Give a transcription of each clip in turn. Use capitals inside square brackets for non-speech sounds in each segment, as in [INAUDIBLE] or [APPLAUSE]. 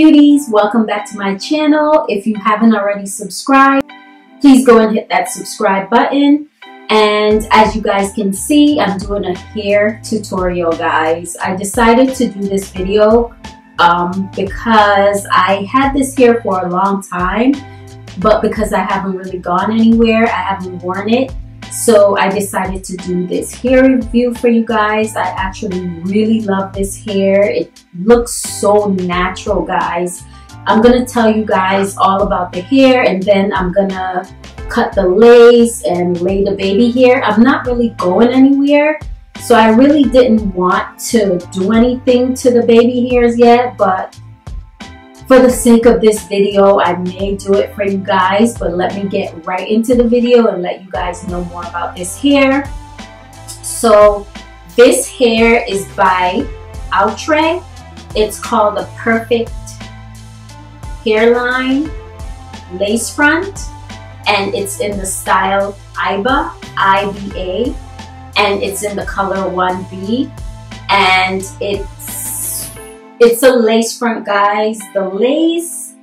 beauties welcome back to my channel. If you haven't already subscribed please go and hit that subscribe button. And as you guys can see I'm doing a hair tutorial guys. I decided to do this video um, because I had this hair for a long time but because I haven't really gone anywhere I haven't worn it so I decided to do this hair review for you guys. I actually really love this hair. It looks so natural, guys. I'm gonna tell you guys all about the hair and then I'm gonna cut the lace and lay the baby hair. I'm not really going anywhere. So I really didn't want to do anything to the baby hairs yet, but for the sake of this video, I may do it for you guys, but let me get right into the video and let you guys know more about this hair. So this hair is by Outre. It's called the Perfect Hairline Lace Front and it's in the style IBA, IBA, and it's in the color 1B and it's it's a lace front, guys. The lace,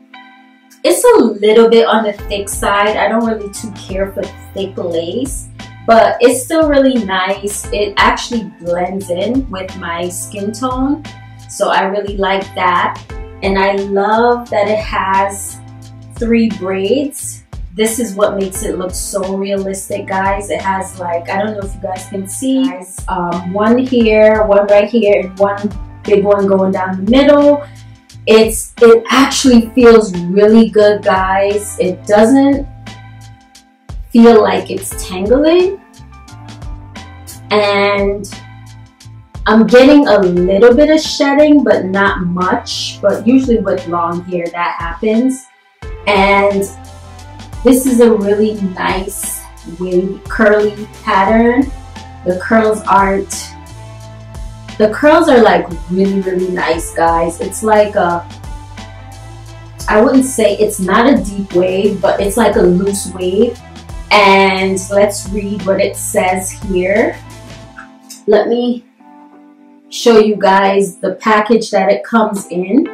it's a little bit on the thick side. I don't really too care for thick lace, but it's still really nice. It actually blends in with my skin tone. So I really like that. And I love that it has three braids. This is what makes it look so realistic, guys. It has like, I don't know if you guys can see, um, one here, one right here, and one big one going down the middle. It's It actually feels really good, guys. It doesn't feel like it's tangling. And I'm getting a little bit of shedding, but not much. But usually with long hair, that happens. And this is a really nice wavy curly pattern. The curls aren't the curls are like really, really nice, guys. It's like a, I wouldn't say it's not a deep wave, but it's like a loose wave. And let's read what it says here. Let me show you guys the package that it comes in.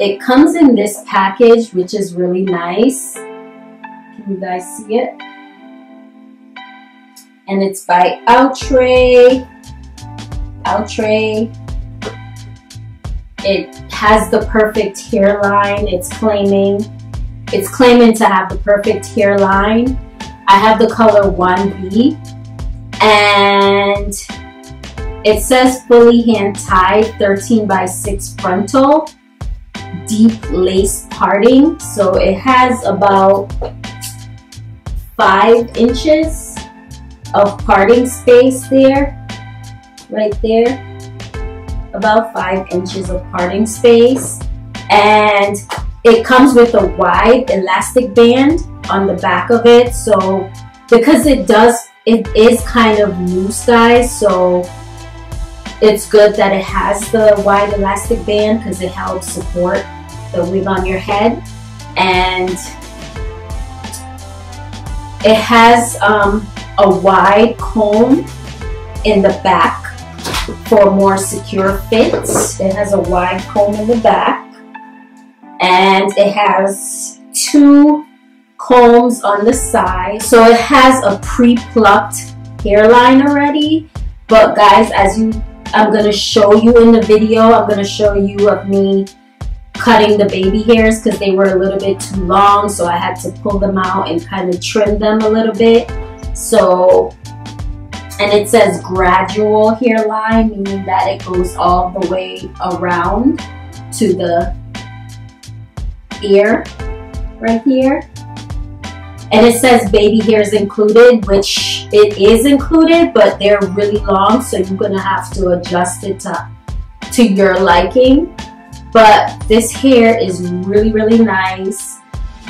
It comes in this package, which is really nice. Can you guys see it? And it's by Outre. Outre. It has the perfect hairline. It's claiming, it's claiming to have the perfect hairline. I have the color 1B and it says fully hand tied 13 by 6 frontal deep lace parting so it has about five inches of parting space there right there about five inches of parting space. And it comes with a wide elastic band on the back of it. So because it does it is kind of loose guys so it's good that it has the wide elastic band because it helps support the wig on your head. And it has um, a wide comb in the back for more secure fits. It has a wide comb in the back and it has two combs on the side. So it has a pre-plucked hairline already. But guys, as you, I'm to show you in the video, I'm to show you of me cutting the baby hairs because they were a little bit too long. So I had to pull them out and kind of trim them a little bit. So and it says gradual hairline, meaning that it goes all the way around to the ear right here. And it says baby hairs included, which it is included, but they're really long, so you're gonna have to adjust it to, to your liking. But this hair is really, really nice.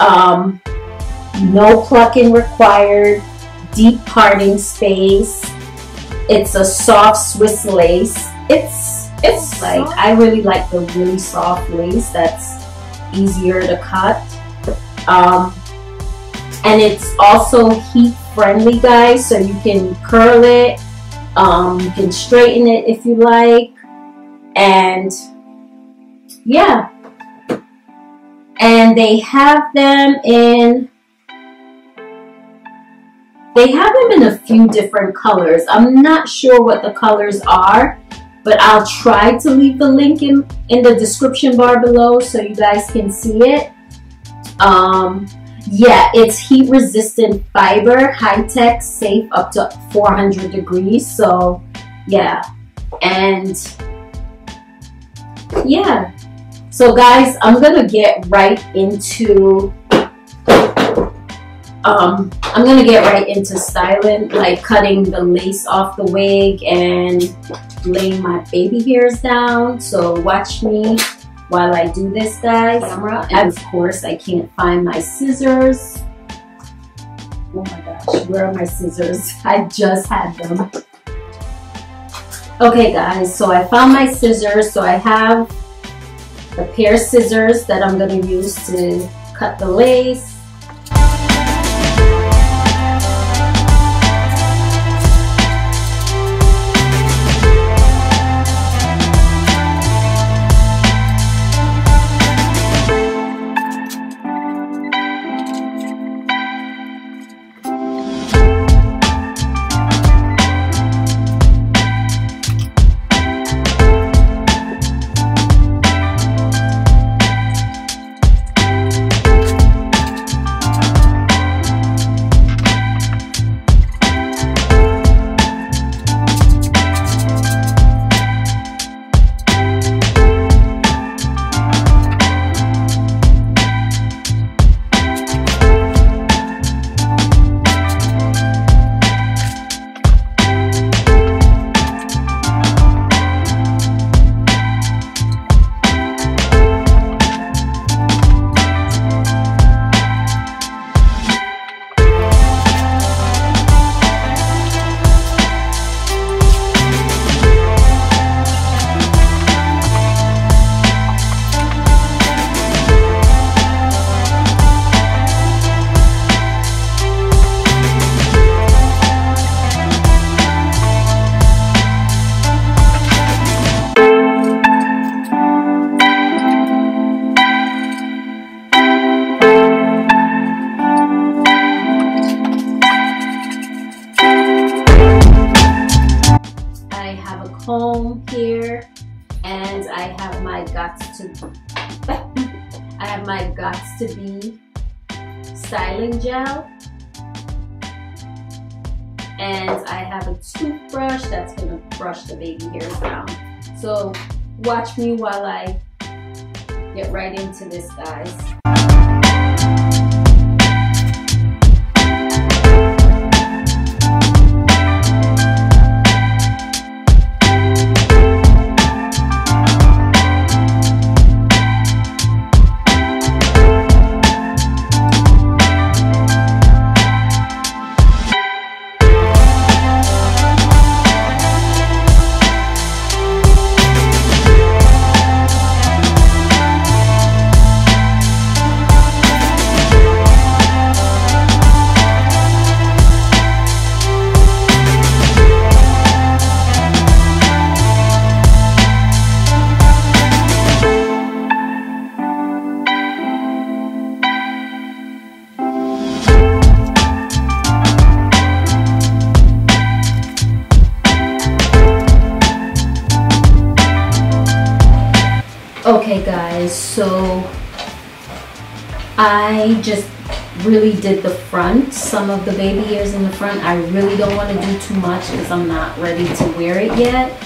Um, no plucking required, deep parting space. It's a soft Swiss lace. It's it's like I really like the really soft lace that's easier to cut. Um, and it's also heat friendly guys so you can curl it um, you can straighten it if you like and yeah. And they have them in they have them in a few different colors. I'm not sure what the colors are, but I'll try to leave the link in, in the description bar below so you guys can see it. Um, yeah, it's heat resistant fiber, high tech, safe up to 400 degrees. So yeah, and yeah. So guys, I'm gonna get right into um, I'm gonna get right into styling, like cutting the lace off the wig and laying my baby hairs down. So watch me while I do this, guys. Camera, and of course, I can't find my scissors. Oh my gosh, where are my scissors? [LAUGHS] I just had them. Okay, guys, so I found my scissors. So I have a pair of scissors that I'm gonna use to cut the lace. Here and I have my Gots to [LAUGHS] I have my Gots to be styling gel and I have a toothbrush that's gonna brush the baby hairs down. So watch me while I get right into this guys. Guys, so I just really did the front, some of the baby hairs in the front. I really don't want to do too much because I'm not ready to wear it yet.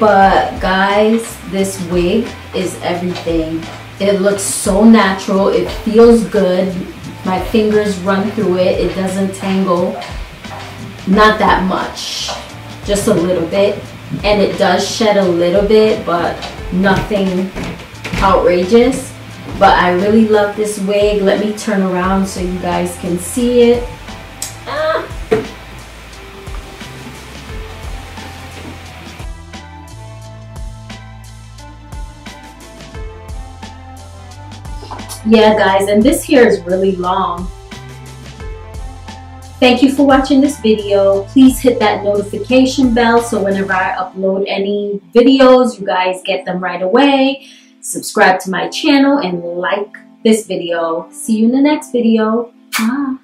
But guys, this wig is everything. It looks so natural. It feels good. My fingers run through it. It doesn't tangle. Not that much. Just a little bit. And it does shed a little bit, but nothing outrageous. But I really love this wig. Let me turn around so you guys can see it. Ah. Yeah, guys, and this hair is really long. Thank you for watching this video. Please hit that notification bell so whenever I upload any videos, you guys get them right away. Subscribe to my channel and like this video. See you in the next video. Bye.